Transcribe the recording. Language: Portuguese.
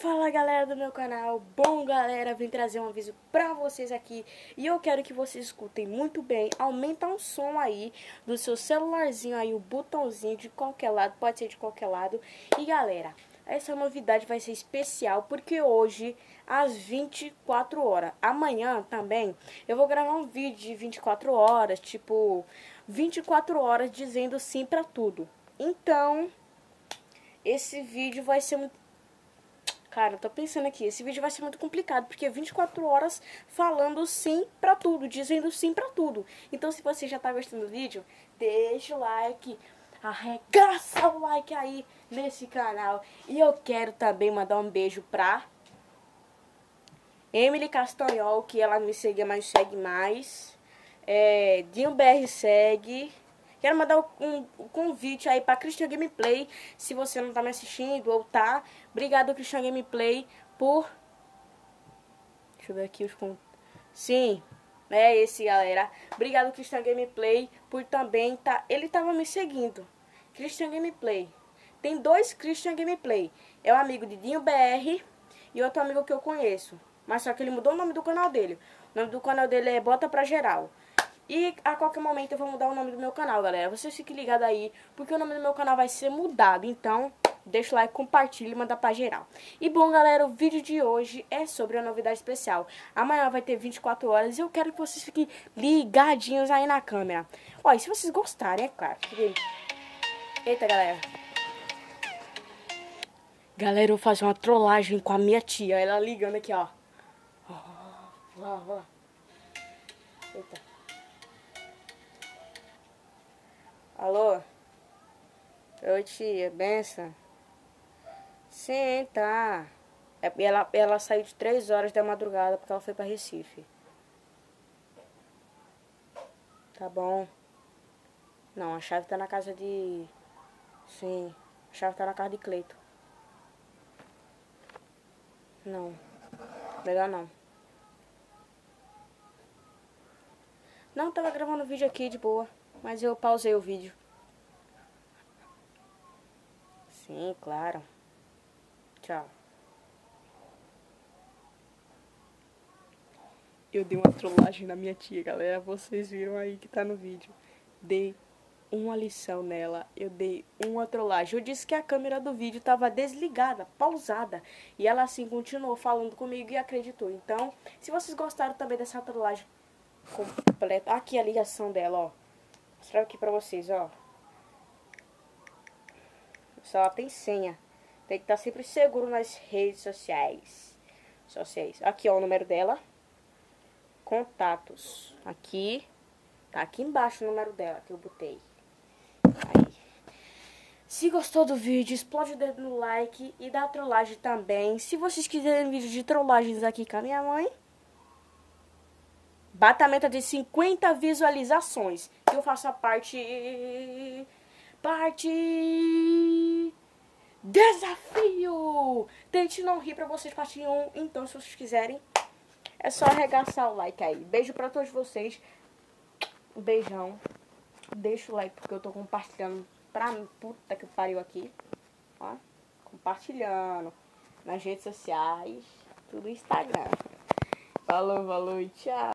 Fala galera do meu canal, bom galera, vim trazer um aviso pra vocês aqui. E eu quero que vocês escutem muito bem, aumenta o um som aí do seu celularzinho aí, o botãozinho de qualquer lado, pode ser de qualquer lado. E galera, essa novidade vai ser especial porque hoje às 24 horas. Amanhã também eu vou gravar um vídeo de 24 horas, tipo 24 horas dizendo sim pra tudo. Então, esse vídeo vai ser muito Cara, eu tô pensando aqui, esse vídeo vai ser muito complicado, porque 24 horas falando sim pra tudo, dizendo sim pra tudo. Então se você já tá gostando do vídeo, deixa o like, arregaça o like aí nesse canal. E eu quero também mandar um beijo pra Emily Castanhol, que ela me segue, mas segue mais. É, Dinho BR segue. Quero mandar um, um convite aí para Christian Gameplay, se você não tá me assistindo ou tá. Obrigado, Christian Gameplay, por... Deixa eu ver aqui os... Sim, é esse, galera. Obrigado, Christian Gameplay, por também tá... Ele tava me seguindo. Christian Gameplay. Tem dois Christian Gameplay. É o um amigo de Dinho BR e outro amigo que eu conheço. Mas só que ele mudou o nome do canal dele. O nome do canal dele é Bota Pra Geral. E a qualquer momento eu vou mudar o nome do meu canal, galera. Vocês fiquem ligados aí, porque o nome do meu canal vai ser mudado. Então, deixa o like, compartilha e manda pra geral. E bom, galera, o vídeo de hoje é sobre a novidade especial. Amanhã vai ter 24 horas e eu quero que vocês fiquem ligadinhos aí na câmera. Ó, e se vocês gostarem, é claro. Eita, galera. Galera, eu vou fazer uma trollagem com a minha tia. Ela ligando aqui, ó. Ó, ó, ó. Eita. Alô? Oi, tia, benção? Sim, tá. É, ela, ela saiu de três horas da madrugada porque ela foi pra Recife. Tá bom. Não, a chave tá na casa de... Sim, a chave tá na casa de Cleito. Não. Legal não. Não, tava gravando vídeo aqui de boa. Mas eu pausei o vídeo. Sim, claro. Tchau. Eu dei uma trollagem na minha tia, galera. Vocês viram aí que tá no vídeo. Dei uma lição nela. Eu dei uma trollagem. Eu disse que a câmera do vídeo tava desligada, pausada. E ela assim continuou falando comigo e acreditou. Então, se vocês gostaram também dessa trollagem completa. Aqui a ligação dela, ó mostrar aqui pra vocês, ó. Só ela tem senha. Tem que estar tá sempre seguro nas redes sociais. Sociais. Aqui, ó, o número dela. Contatos. Aqui. Tá aqui embaixo o número dela que eu botei. Aí. Se gostou do vídeo, explode o dedo no like e dá trollagem também. Se vocês quiserem vídeo de trollagens aqui com a minha mãe, Bata a meta de 50 visualizações. Que eu faço a parte... Parte... Desafio! Tente não rir pra vocês, parte 1. Então, se vocês quiserem, é só arregaçar o like aí. Beijo pra todos vocês. Um beijão. Deixa o like porque eu tô compartilhando pra mim. Puta que pariu aqui. Ó. Compartilhando. Nas redes sociais. Tudo Instagram. Falou, falou e tchau.